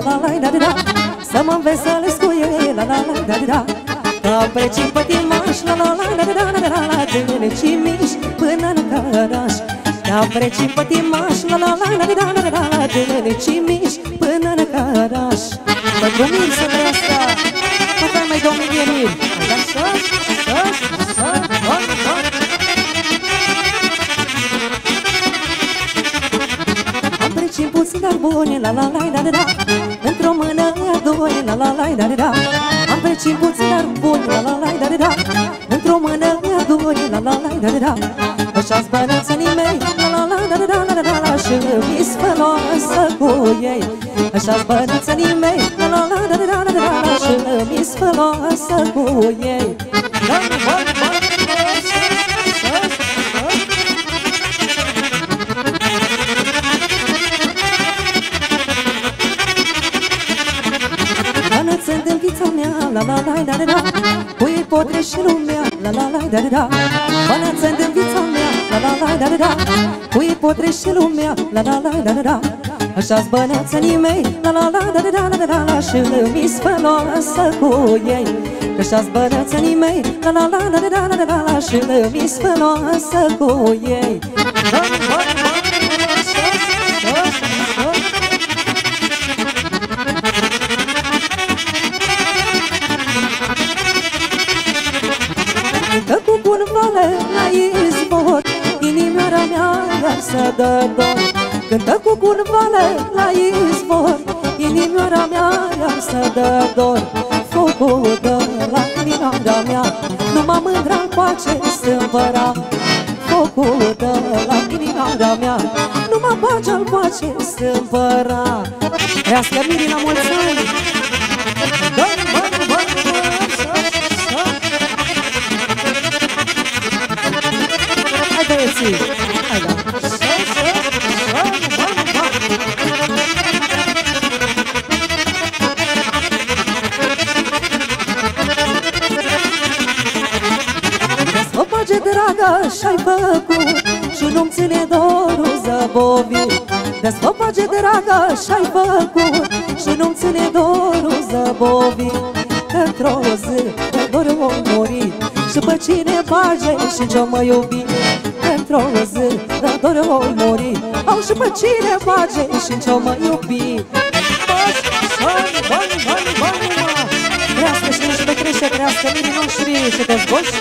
la la la da da Să mă înveselesc cu ei, la la la da da Ca precin pătimaș, la la la da da da da la De cimiș până în căraș Ca precin pătimaș, la la la da da da da la De cimiș până dar buni, la la la da da da Într-o mână doi, la la la da da da Am vecini puțin dar buni, la la la da da da Într-o mână doi, la la la da da da Așa-s bănățănii mei, la la la da da da da da da Și mi sfăloasă cu ei Așa-s bănățănii mei, la la la da da da da da Și mi sfăloasă cu ei Da, da, da, da la la la da da da Cu ei pot trece lumea, la la la da da da Balanță în viața mea, la la la da da da Cu ei pot trece lumea, la la la da da da Așa-s bănețănii mei, la la la da da da da da da Și mi sfăloasă cu ei Așa-s bănețănii mei, la la la da da da da da Și mi sfăloasă cu ei Bă, bă, bă să dă dor. Cântă cu curvale la izvor Inimioara mea iar să dă dor. Focul dă la inimioara mea Numai mândra pace stâmpăra Focul dă la inimioara mea Numai pacea-l pace stâmpăra Trească Mirina mulți ani Dă, dragă și-ai făcut Și nu-mi ține dorul zăbovit Desfăpa ce dragă și-ai făcut Și nu-mi ține dorul zăbovit Într-o zi de dor o muri Și pe cine bage și ce mă iubi Într-o zi de dor o muri Au și pe cine bage și ce mă iubi Bani, bani, bani, bani, bani, Crească și nici pe crește, crească mine noștri și dezvolți